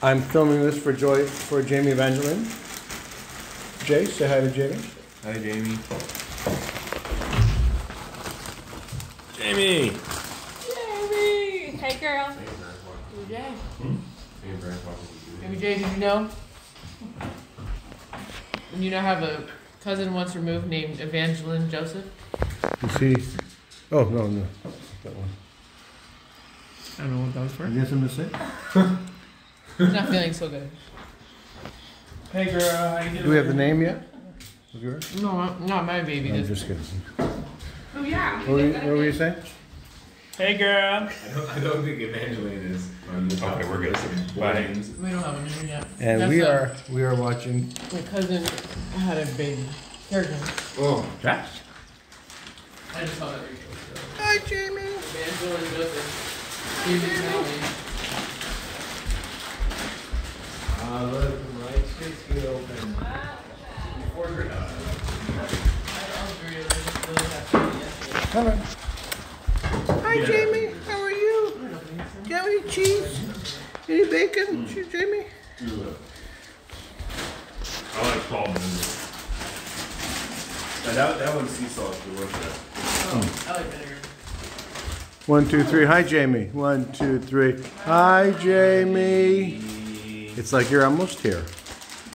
I'm filming this for Joy, for Jamee Evangeline. Jay, say hi to Jamee. Hi, Jamee. Jamee. Jamee! Hey, girl. Hey, Jay. Maybe Jay, did you know? And you now have a cousin once removed named Evangeline Joseph? You see, oh, no, no, that one. I don't know what that was for. You got something to say? Not feeling so good. Hey, girl. How you doing? Do we have the name yet? Of yours? No, not- not my baby. I'm just kidding. Oh, yeah. What were you, what were you saying? Hey, girl. I don't, I don't think Evangeline is on the top Okay, we're good. list of Bye. names. We don't have a name yet. And That's we a- are, we are watching, My cousin had a baby. Surgeon. Oh, Josh. I just saw that video. hi Jamee. Evangeline Joseph. She didn't tell me. uh, look, the light switch open. Before you're done. I was really, really happy yesterday. Hello. Hi Jamee, how are you? Do you have any cheese? Any bacon, Jamee? I like Paul Bender. Now that, that one's sea salt if you. Oh, I like vinegar. One, two, three. Hi, Jamee. One, two, three. Hi, Jamee. It's like you're almost here.